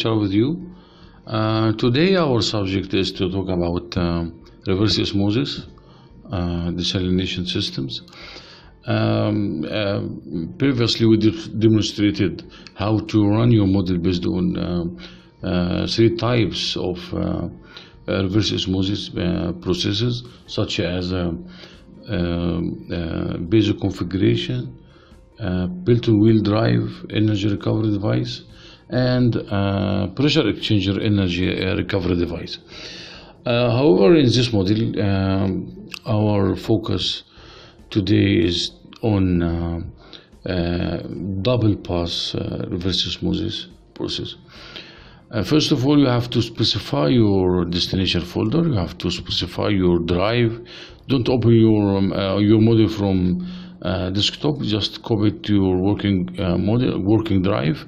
Sharaf with you. Uh, today our subject is to talk about um, reverse osmosis, uh, desalination systems. Um, uh, previously we de- demonstrated how to run your model based on um, uh, three types of uh, uh, reverse osmosis uh, processes such as um, uh, basic configuration, uh, Pelton wheel drive energy recovery device, and uh, pressure exchanger energy uh, recovery device. Uh, however, in this model, um, our focus today is on uh, uh, double pass uh, reverse osmosis process. Uh, first of all, you have to specify your destination folder. You have to specify your drive. Don't open your um, uh, your model from uh, desktop. Just copy it to your working uh, model, working drive,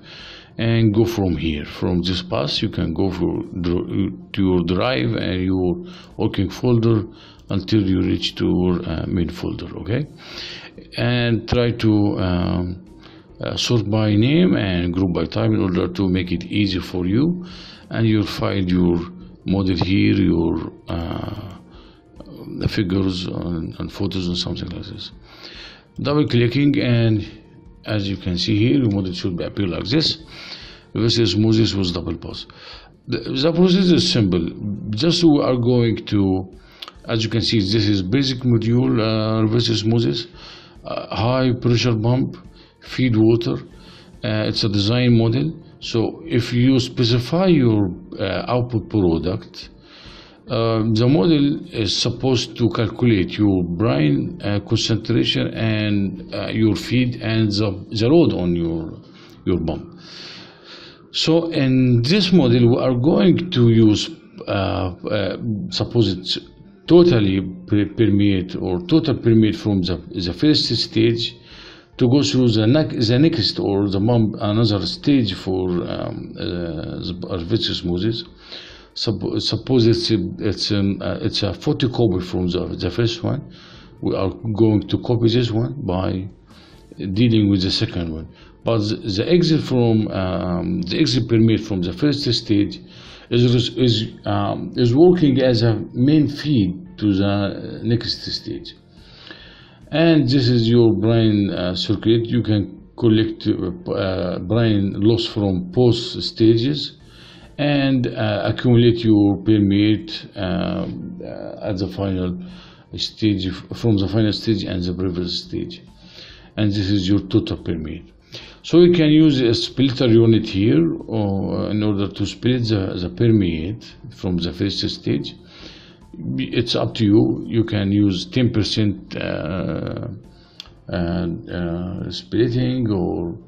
and go from here. From this pass, you can go for, to your drive and your working folder until you reach to your uh, main folder. Okay, and try to. Um, uh, sort by name and group by time in order to make it easy for you and you'll find your model here your uh, figures and, and photos and something like this double clicking and as you can see here your model should appear like this osmosis with double pass the, the process is simple just we are going to as you can see this is basic module uh, reverse osmosis uh, high pressure pump feed water. Uh, it's a design model. So if you specify your uh, output product, uh, the model is supposed to calculate your brine uh, concentration and uh, your feed and the, the load on your your pump. So in this model, we are going to use uh, uh, suppose it's totally per- permeate or total permeate from the, the first stage to go through the, ne- the next or the another stage for um, uh, the reverse osmosis. Supp- suppose it's a, it's um, uh, it's a photocopy from the, the first one. We are going to copy this one by dealing with the second one. But the, the exit from um, the exit permeate from the first stage is is um, is working as a main feed to the next stage. And this is your brine uh, circuit. You can collect uh, uh, brine loss from both stages and uh, accumulate your permeate um, uh, at the final stage from the final stage and the previous stage and this is your total permeate so you can use a splitter unit here uh, in order to split the, the permeate from the first stage it's up to you. You can use 10% uh, uh, uh, splitting or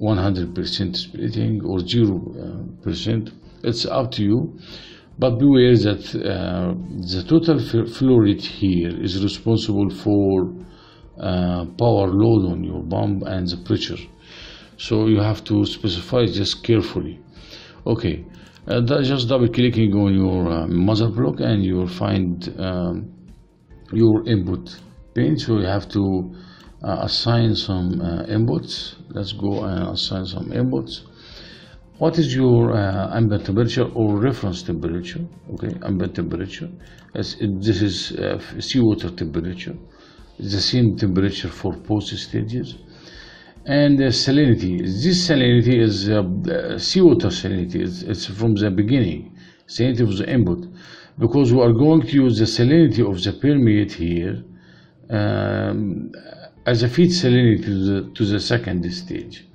100% splitting or 0%. It's up to you. But beware that uh, the total flow rate here is responsible for uh, power load on your pump and the pressure. So you have to specify just carefully. Okay, uh, that just double clicking on your uh, mother block and you will find um, your input pin. So you have to uh, assign some uh, inputs. Let's go and assign some inputs. What is your uh, ambient temperature or reference temperature? Okay, ambient temperature. As this is seawater temperature. The same temperature for both stages and uh, salinity. This salinity is uh, uh, seawater salinity. It's, it's from the beginning. Salinity of the input, because we are going to use the salinity of the permeate here um, as a feed salinity to the to the second stage.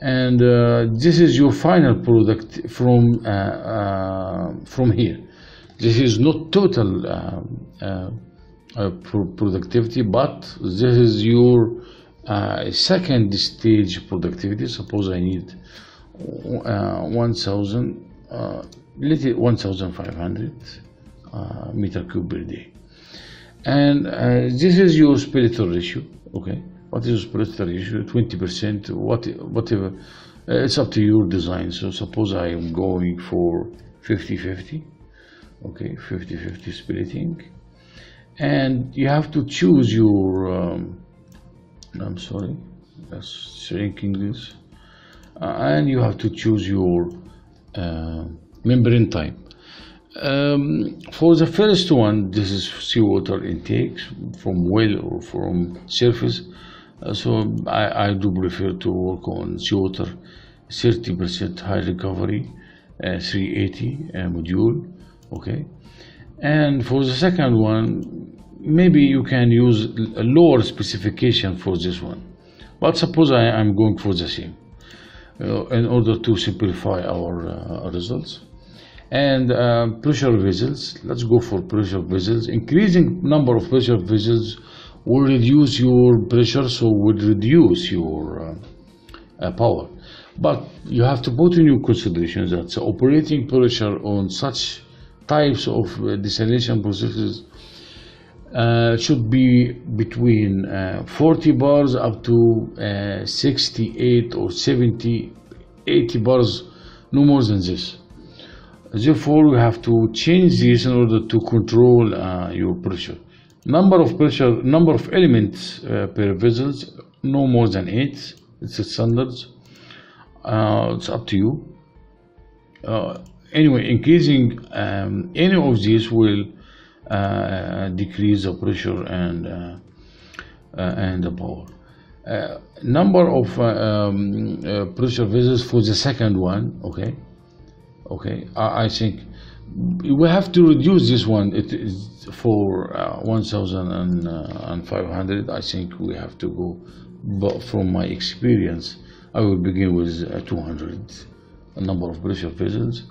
And uh, this is your final product from uh, from here. This is not total uh, uh, productivity, but this is your uh, second stage productivity. Suppose I need uh, 1,000, uh, little 1,500 uh, meter cube per day. And uh, this is your splitter ratio. Okay, what is your splitter ratio? 20%, what, whatever. It's up to your design. So suppose I am going for 50-50. Okay, 50-50 splitting. And you have to choose your um, I'm sorry, that's shrinking this. Uh, and you have to choose your uh, membrane type. Um, for the first one, this is seawater intake from well or from surface. Uh, so I, I do prefer to work on seawater 30% high recovery, uh, 380 uh, module, okay. And for the second one, maybe you can use a lower specification for this one. But suppose I am going for the same uh, in order to simplify our uh, results. And uh, pressure vessels, let's go for pressure vessels. Increasing number of pressure vessels will reduce your pressure, so will reduce your uh, uh, power. But you have to put in your consideration that the operating pressure on such types of uh, desalination processes uh, should be between uh, 40 bars up to uh, 68 or 70 80 bars no more than this. Therefore you have to change this in order to control uh, your pressure. Number of pressure number of elements uh, per vessels no more than 8 it's a standards uh, it's up to you anyway increasing um, any of these will uh, decrease the pressure and uh, uh, and the power. number of um, pressure vessels for the second one, okay, okay. I, I, think we have to reduce this one. It is for uh, 1,500. I think we have to go. But from my experience, I will begin with uh, 200 a number of pressure vessels,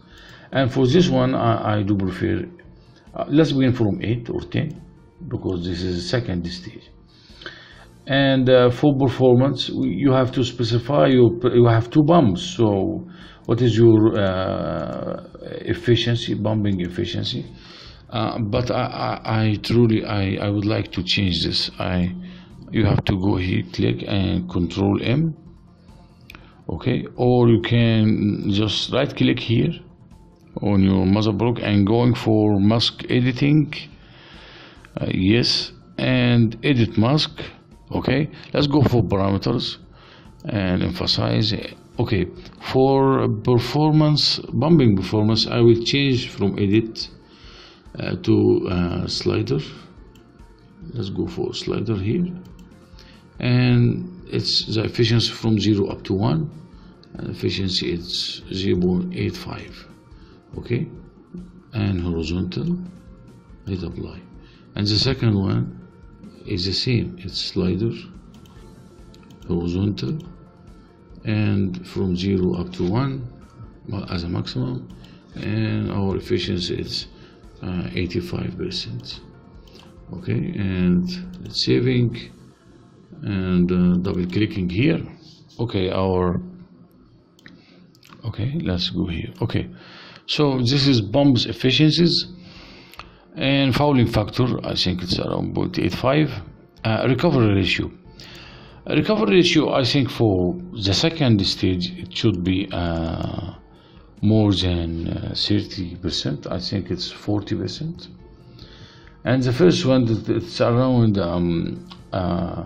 and for this one, I, I do prefer uh, let's begin from 8 or 10 because this is the second stage. And uh, for performance you have to specify you you have two bumps. So what is your uh, efficiency bumping efficiency? Uh, but I, I, I, truly I, I would like to change this. I you have to go here click and control M. Okay? Or you can just right click here on your motherboard and going for mask editing. Uh, yes and edit mask okay? Let's go for parameters and emphasize okay for performance bumping performance I will change from edit uh, to uh, slider. Let's go for slider here. And it's the efficiency from 0 up to 1 and efficiency it's 0.85 okay? And horizontal hit apply and the second one is the same. It's slider horizontal and from 0 up to 1 as a maximum and our efficiency is 85% uh, okay? And saving and uh, double clicking here. Okay our okay let's go here. Okay so this is bombs efficiencies and fouling factor I think it's around 0.85 uh, recovery ratio. Recovery ratio I think for the second stage it should be uh, more than uh, 30% I think it's 40% and the first one it's around um, uh,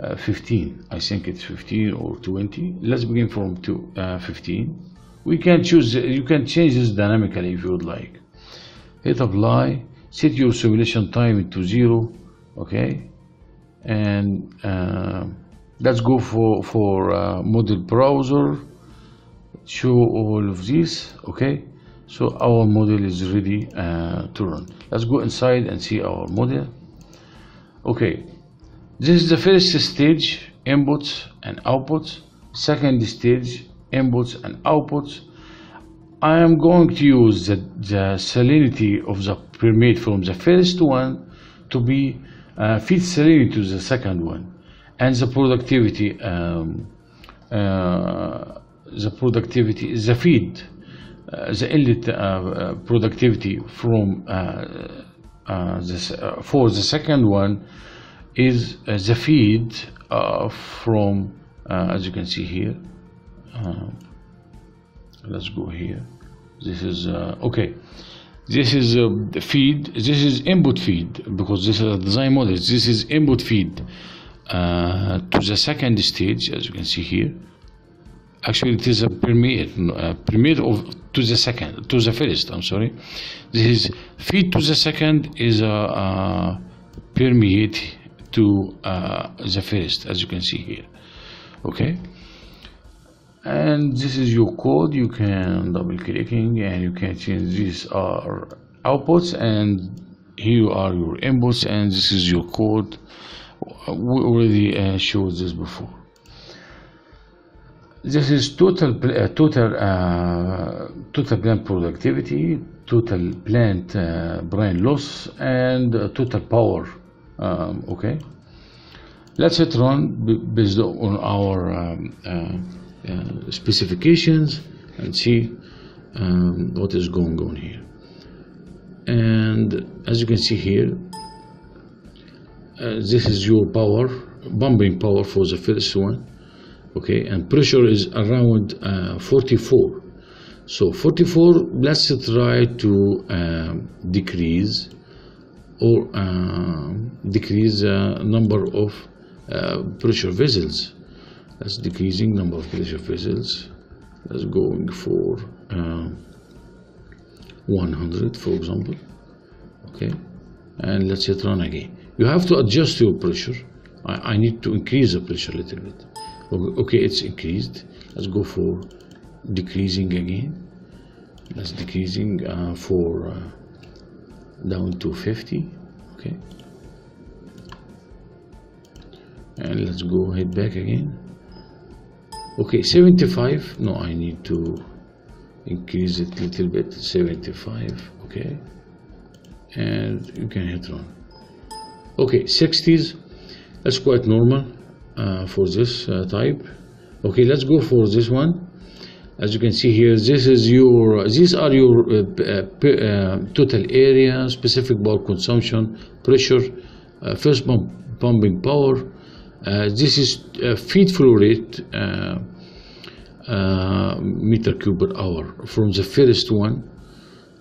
uh, 15 I think it's 15 or 20 let's begin from two, uh, 15 we can choose you can change this dynamically if you would like. Hit apply set your simulation time to zero okay? And uh, let's go for for uh, model browser show all of this okay? So our model is ready uh, to run. Let's go inside and see our model. Okay. This is the first stage inputs and outputs. Second stage inputs and outputs. I am going to use the, the salinity of the permeate from the first one to be uh, feed salinity to the second one. And the productivity um, uh, the productivity the feed uh, the inlet uh, uh, productivity from uh, this, for the second one is the feed from as you can see here uh, let's go here. This is uh, okay. This is the feed this is input feed because this is a design model. This is input feed uh, to the second stage as you can see here. Actually it is a permeate a of to the second to the first I'm sorry. This is feed to the second is a, a permeate to uh, the first as you can see here. Okay and this is your code. You can double clicking and you can change. These are outputs and here are your inputs and this is your code. We already uh, showed this before. This is total uh, total uh, total plant productivity total plant uh, brine loss and uh, total power um, okay? Let's hit run based on our um, uh, uh, specifications and see um, what is going on here. And as you can see here uh, this is your power pumping power for the first one okay? And pressure is around uh, 44 so 44 let's try to um, decrease or uh, decrease the number of uh, pressure vessels that's decreasing number of pressure vessels that's going for uh, 100 for example. Okay? And let's hit run again. You have to adjust your pressure. I, I need to increase the pressure a little bit. Okay it's increased. Let's go for decreasing again. Let's decreasing uh, for uh, down to 50 okay? And let's go head back again okay 75 no I need to increase it a little bit 75 okay. And you can hit run. Okay 60s that's quite normal uh, for this uh, type. Okay let's go for this one. As you can see here this is your these are your uh, uh total area specific power consumption pressure uh, first pump pumping power. Uh, this is feed flow rate meter cube per hour from the first one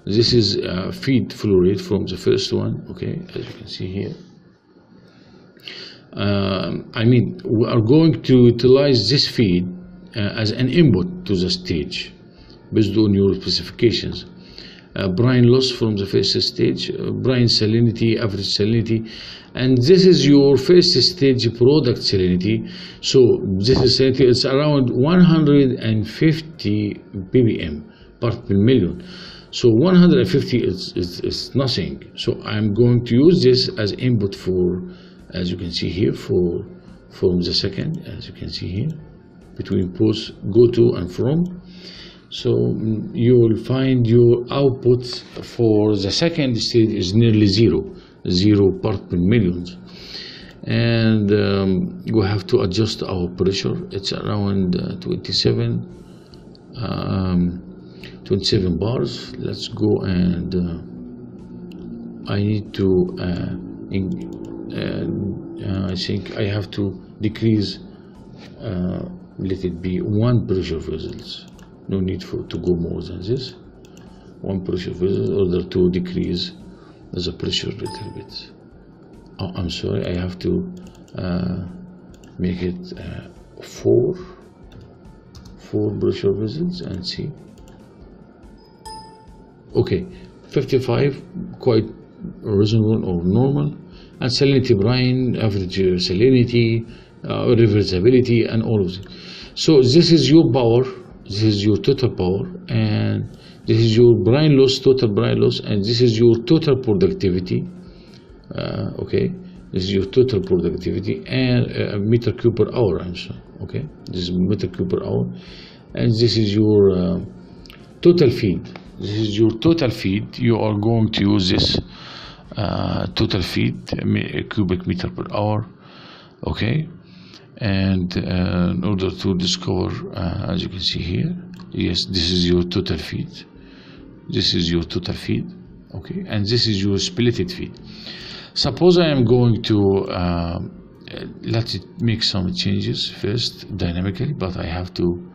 this is feed flow rate from the first one okay as you can see here um, I mean, we are going to utilize this feed uh, as an input to the stage based on your specifications. Uh, brine loss from the first stage, uh, brine salinity, average salinity, and this is your first stage product salinity. So this is salinity, it's around 150 ppm part per million. So 150 is, is, is nothing. So I'm going to use this as input for as you can see here for from the second as you can see here between post go to and from so mm, you will find your output for the second stage is nearly zero zero part per millions and um, we have to adjust our pressure. It's around uh, 27 um, 27 bars. Let's go and uh, I need to uh, and uh, I think I have to decrease uh, let it be one pressure vessels no need for to go more than this. One pressure vessel order to decrease the pressure a little bit. Oh, I'm sorry I have to uh, make it uh, four four pressure vessels and see. Okay 55 quite reasonable or normal. And salinity brine, average salinity, uh, reversibility, and all of this. So this is your power, this is your total power, and this is your brine loss, total brine loss, and this is your total productivity. Uh, okay, this is your total productivity and uh, meter cube per hour. I'm sorry. Okay, this is meter cube per hour, and this is your uh, total feed. This is your total feed. You are going to use this uh, total feet cubic meter per hour okay and uh, in order to discover uh, as you can see here yes this is your total feed. This is your total feed okay? And this is your splitted feed. Suppose I am going to uh, let it make some changes first dynamically but I have to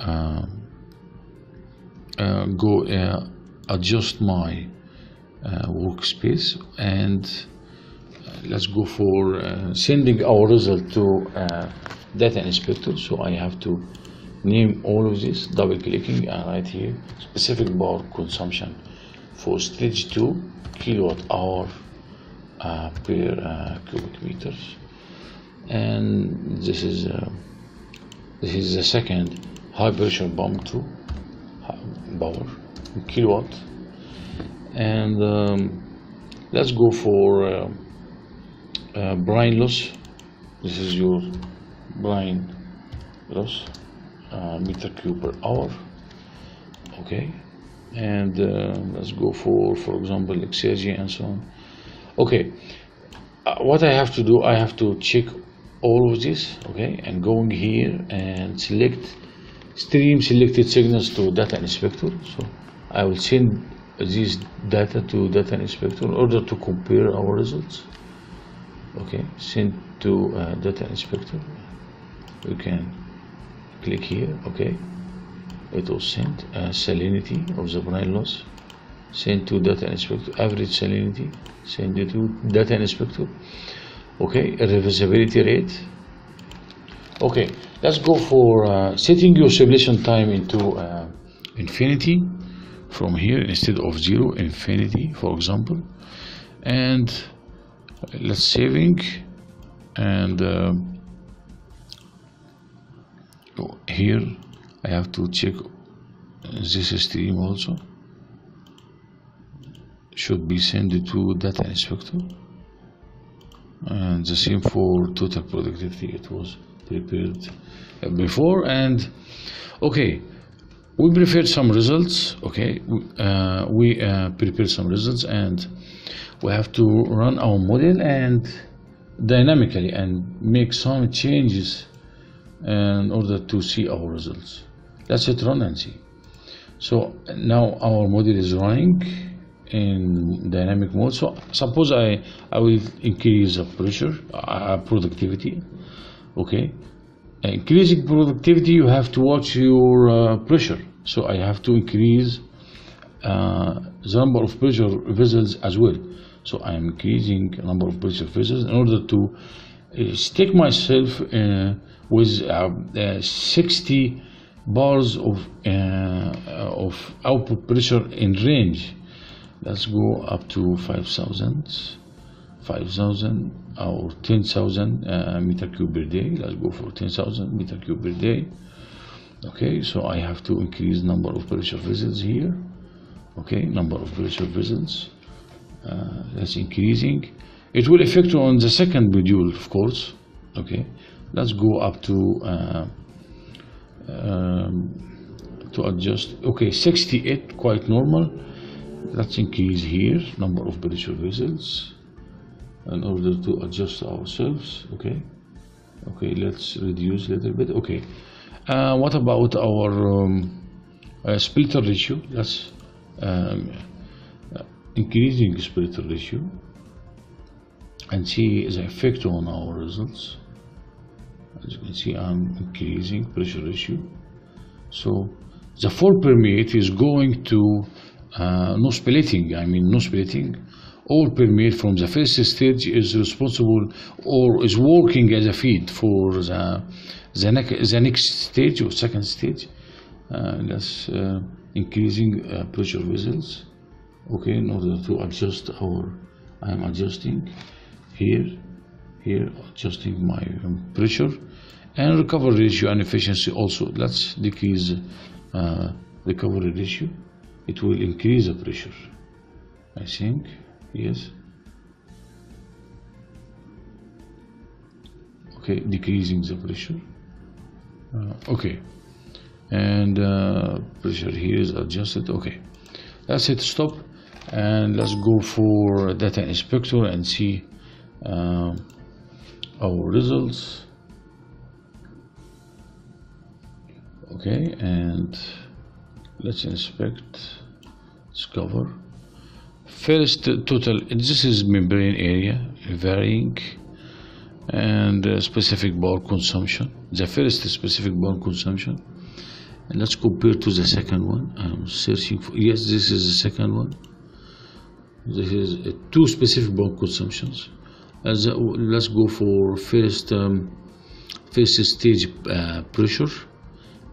uh, uh, go uh, adjust my uh, workspace and let's go for uh, sending our result to data inspector. So I have to name all of this double clicking and right here. Specific power consumption for stage 2 kilowatt hour uh, per uh, cubic meters. And this is uh, this is the second high pressure pump to power kilowatt. And um, let's go for uh, loss. This is your brine loss uh, meter cube per hour. Okay. And uh, let's go for for example exergy and so on. Okay. Uh, what I have to do I have to check all of this okay and going here and select stream selected signals to data inspector. So I will send this data to data inspector in order to compare our results okay send to uh, data inspector. You can click here okay. It will send uh, salinity of the brine loss. Send to data inspector average salinity send it to data inspector. Okay reversibility rate. Okay let's go for uh, setting your simulation time into uh, infinity. From here instead of zero infinity for example. And let's saving and uh, here I have to check this stream also. Should be sent to data inspector. And the same for total productivity. It was prepared before and okay we prepared some results okay? Uh, we uh, prepared some results and we have to run our model and dynamically and make some changes in order to see our results. Let's hit run and see so now our model is running in dynamic mode. So suppose I I will increase the pressure uh, productivity okay? Increasing productivity you have to watch your uh, pressure. So I have to increase the number of pressure vessels as well. So I am increasing number of pressure vessels in order to uh, stick myself uh, with uh, uh, 60 bars of of output pressure in range. Let's go up to 5000 5000 or 10,000 uh, meter cube per day. Let's go for 10,000 meter cube per day. Okay so I have to increase number of pressure vessels here okay number of pressure vessels uh, that's increasing. It will affect on the second module of course okay? Let's go up to uh, um, to adjust okay 68 quite normal. Let's increase here number of pressure vessels in order to adjust ourselves okay? Okay let's reduce a little bit okay. Uh, what about our um, uh, splitter ratio? Let's um, increasing splitter ratio and see the effect on our results. As you can see I'm increasing pressure ratio so the full permeate is going to uh, no splitting I mean no splitting. All permeate from the first stage is responsible or is working as a feed for the the, next the next stage or second stage. Uh, that's uh, increasing uh, pressure vessels okay in order to adjust our I am adjusting here here adjusting my um, pressure. And recovery ratio and efficiency also. Let's decrease uh, recovery ratio. It will increase the pressure I think. Yes. Okay decreasing the pressure. Uh, okay and uh, pressure here is adjusted. Okay. Let's hit stop. And let's go for data inspector and see uh, our results. Okay. And let's inspect. Discover. First total this is membrane area varying and uh, specific power consumption. The first specific power consumption let's compare to the second one. I'm searching for yes this is the second one. This is uh, two specific power consumptions. As, uh, let's go for first um, first stage uh, pressure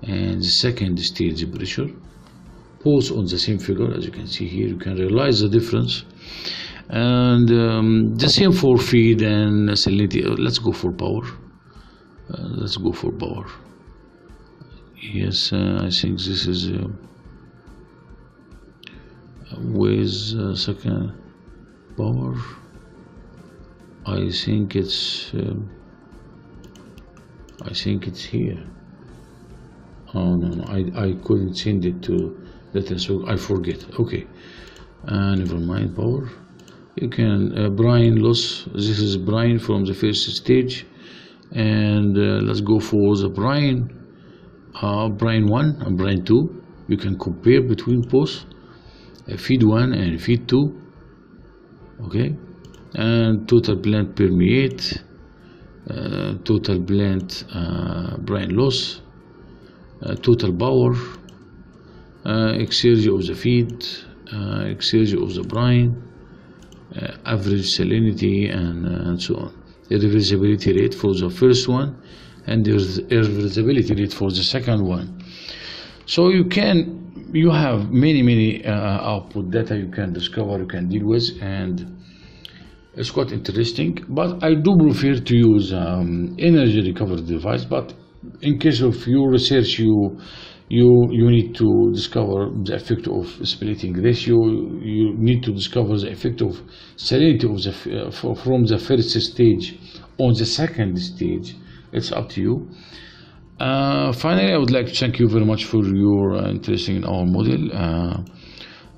and the second stage pressure. Both on the same figure as you can see here you can realize the difference. And um, the same for feed and salinity. Uh, let's go for power. Uh, let's go for power yes uh, I think this is uh, with uh, second power. I think it's um, I think it's here. Oh no, no I, I couldn't send it to let us I forget. Okay. Uh, never mind power. You can uh, brine loss this is brine from the first stage. And uh, let's go for the brine uh, brine 1 and brine 2 you can compare between both uh, feed 1 and feed 2 okay? And total blend permeate uh, total blend uh, brine loss uh, total power uh, exergy of the feed exergy of the brine average salinity and, and so on. The reversibility rate for the first one and there's reversibility rate for the second one. So you can you have many many uh, output data you can discover you can deal with and it's quite interesting. But i do prefer to use um, energy recovery device but in case of your research you you you need to discover the effect of splitting ratio. You need to discover the effect of salinity of the f- from the first stage on the second stage it's up to you. Uh, finally i would like to thank you very much for your uh, interest in our model uh,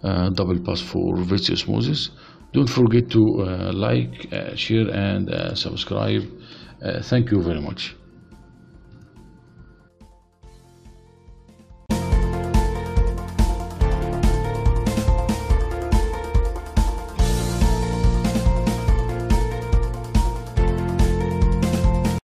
uh, double pass for reverse osmosis don't forget to uh, like uh, share and subscribe. Thank you very much